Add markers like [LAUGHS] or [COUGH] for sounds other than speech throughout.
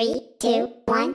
Three, two, one,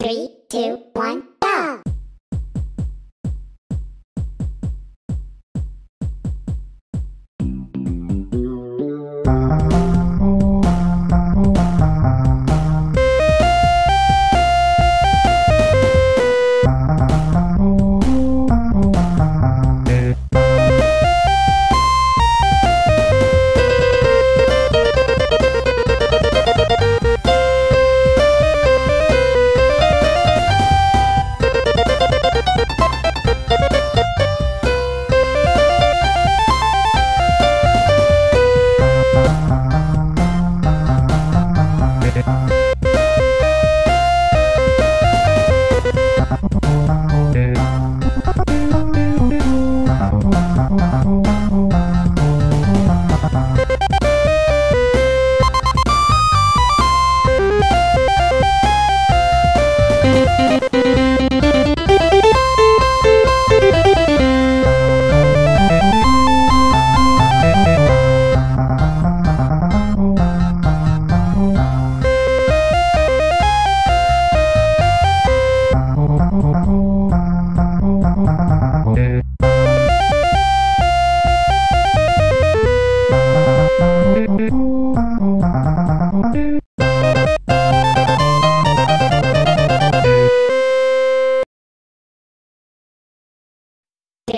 Three, two, one,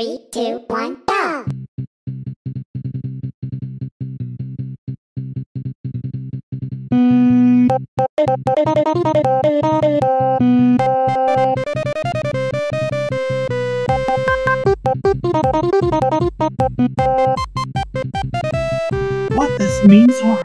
Three, two, one, go! what this means or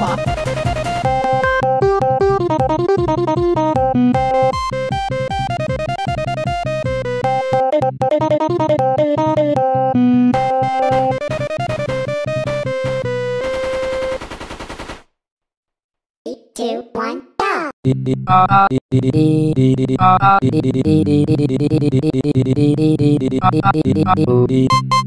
máu hả Two, one, go! [LAUGHS]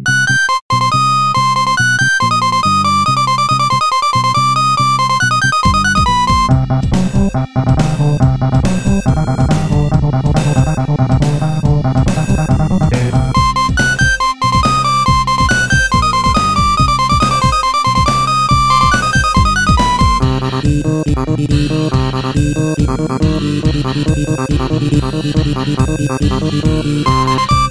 Thank you.